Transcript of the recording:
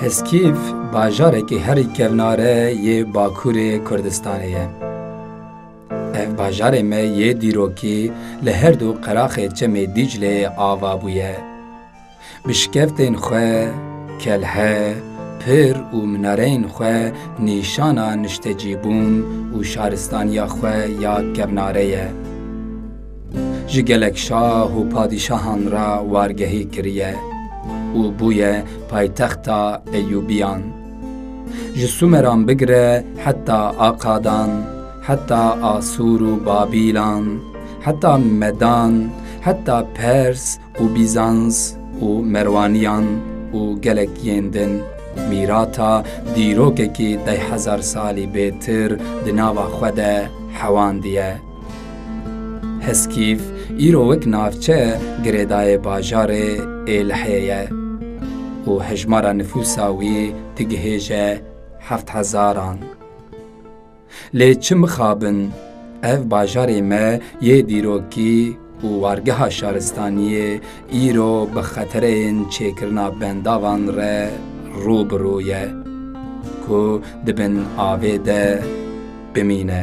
Heskîf bajarekî herî kevnare yê Bakurê Kurdistanê ye. Ev bajarê me yê dîrokî li herdu qeraxê Çemê Dîcleyê ava bûye. Bi şikeftên xwe, kelhe, pir û minareyên xwe nîşana niştecîbûn û şaristaniya xwe ya kevnare ye. Ji gelek şah û padîşahan re wargehî kiriye û bûye paytexta Eyûbiyan. Ji Sumeran bigire heta Akadan, heta Asûr û Babîlan, heta Medan, heta Pers, û Bîzans û Merwaniyan û gelek yên din mîrata dîrokekî deh hezar salî bêtir di nava xwe de hewandiye. Heskîf îro wek navçe girêdayê bajarê Êlihê ye û hejmara nifûsa wî digihêje heft hezaran. Lê çi mixabin, ev bajarê me yê dîrokî û wargeha şaristaniyê îro bi xetereyên çêkirina bendavan re rû bi rû ye ku di bin avê de bimîne.